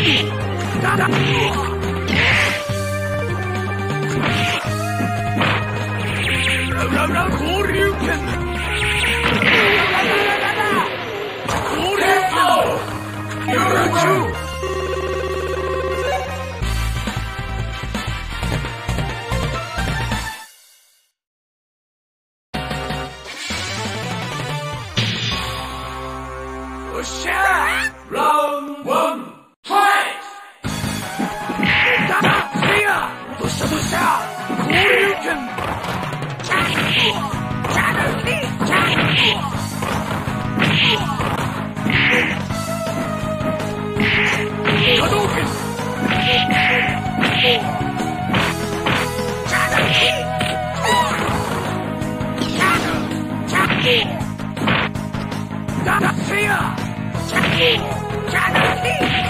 よっしゃロンボー Channel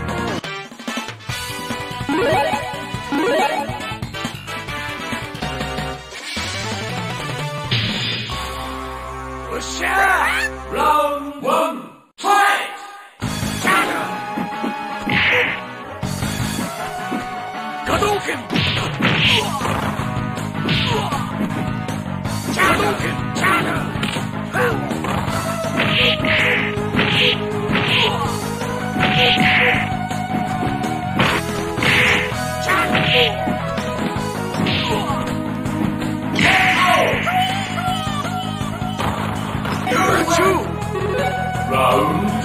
love.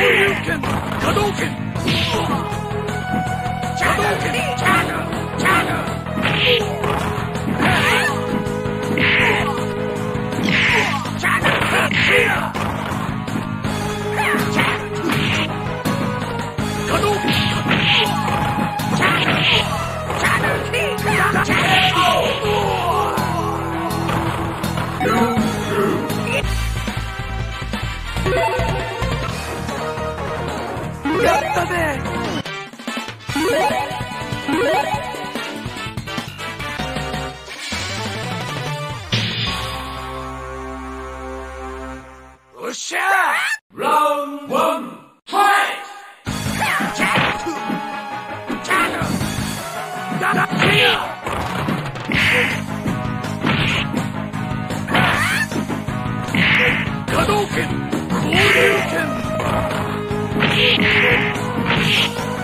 有権波動拳波動拳 Legion!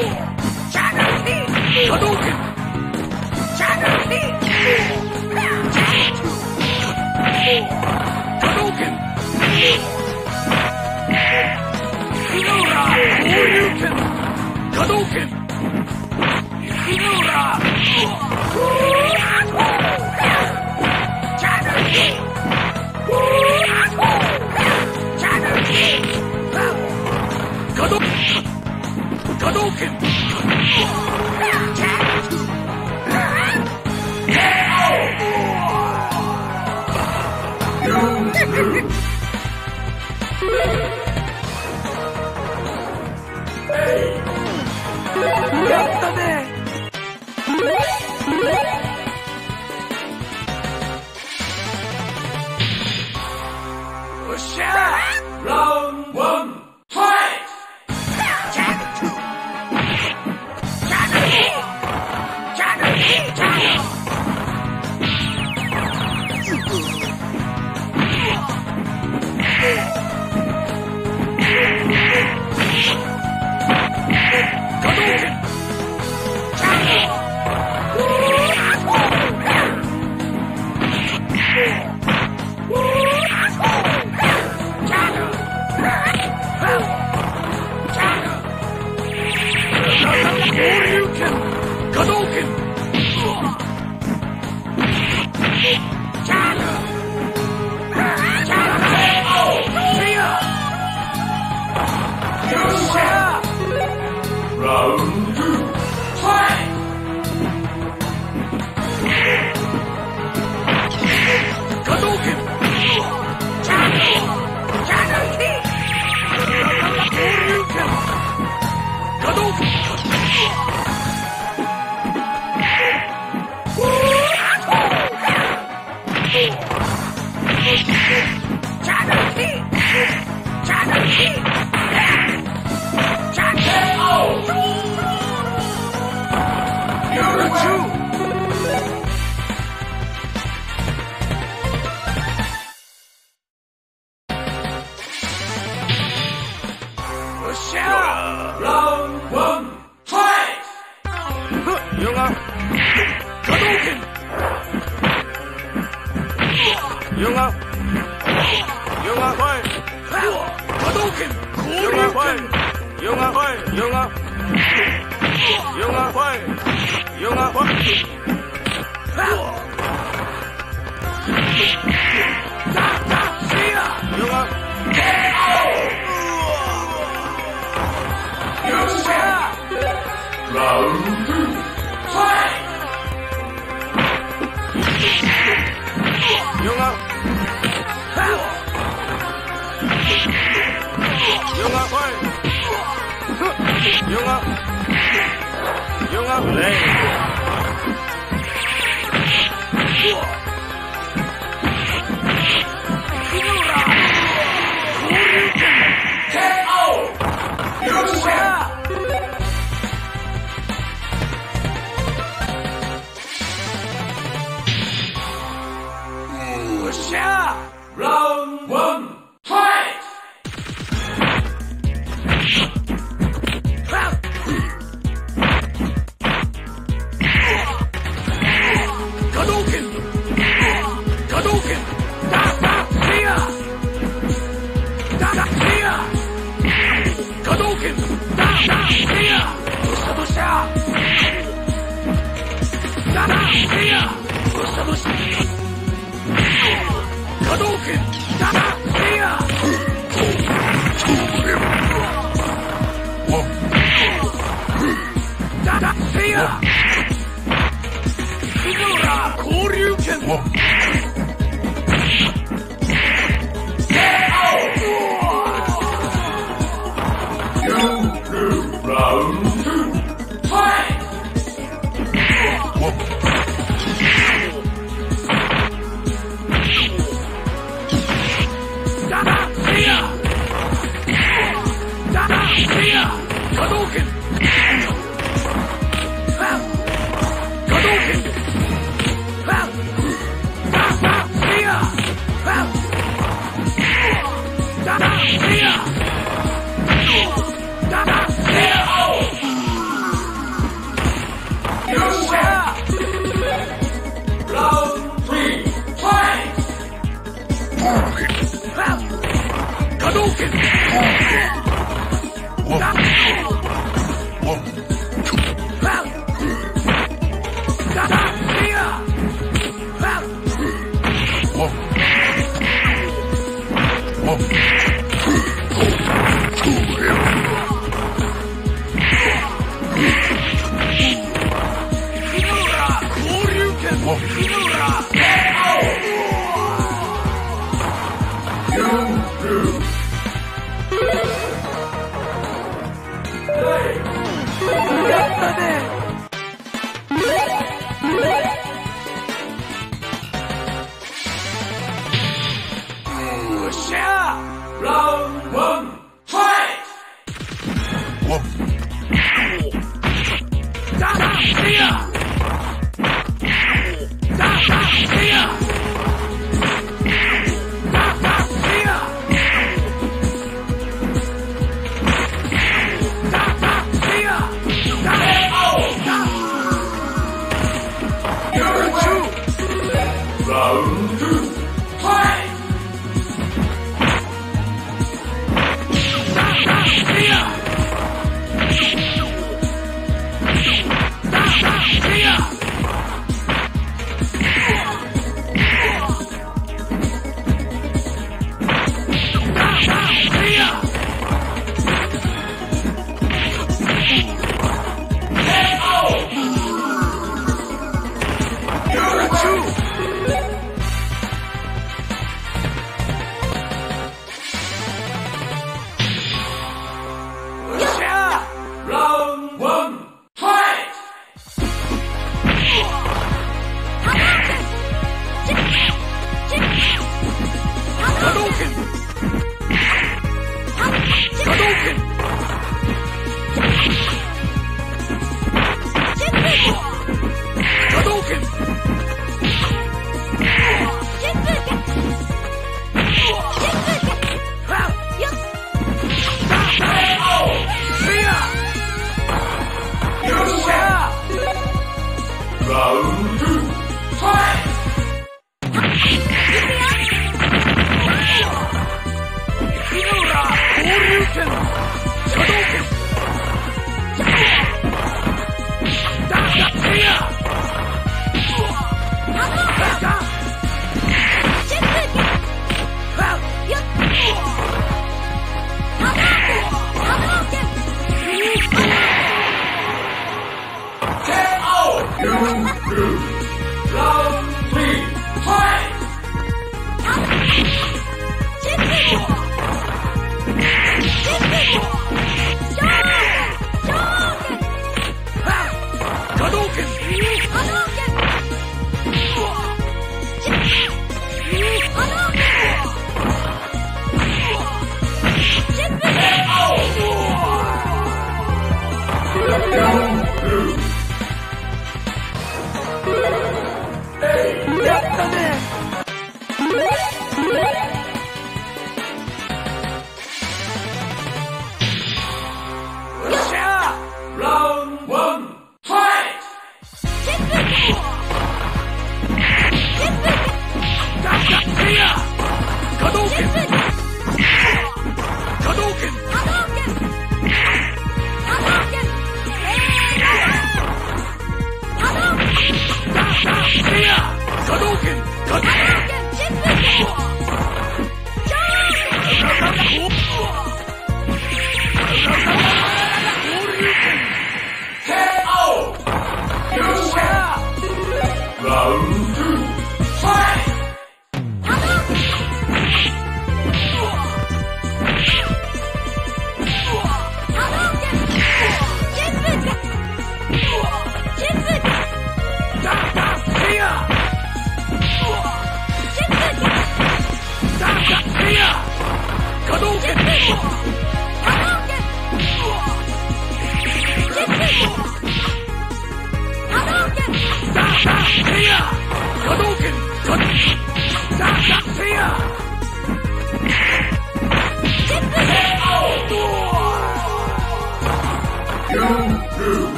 Yeah. Hadouken!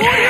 Warrior!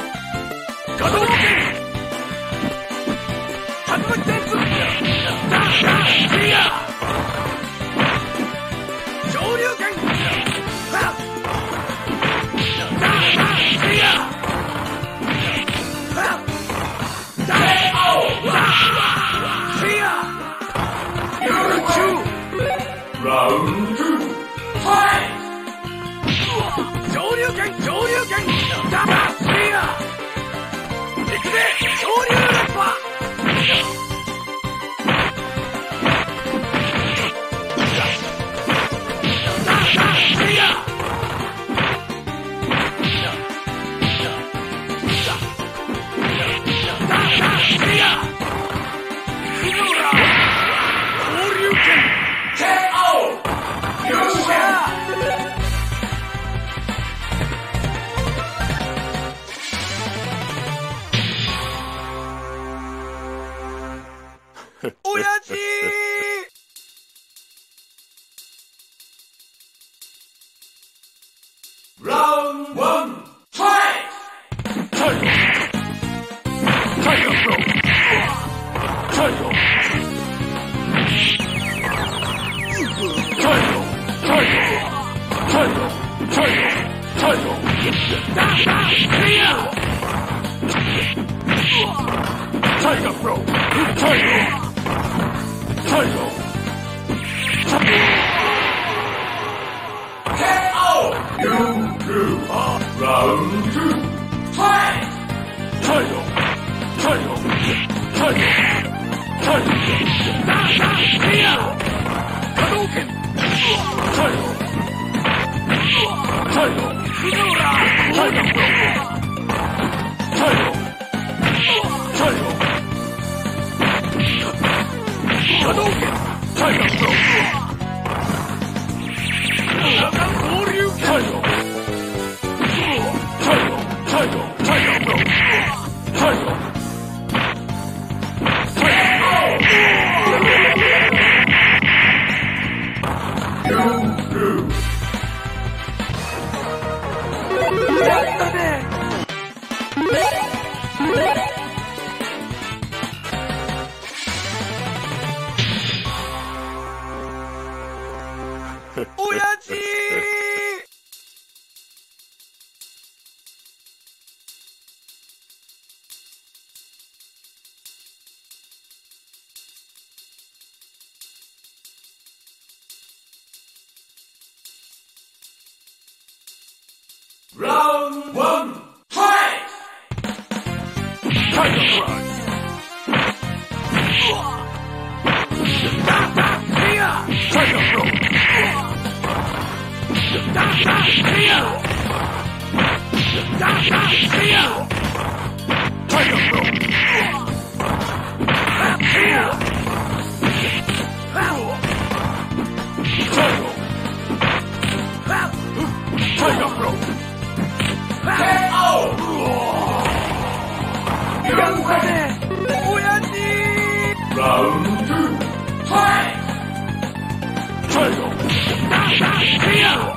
Tiger Pro! Tiger!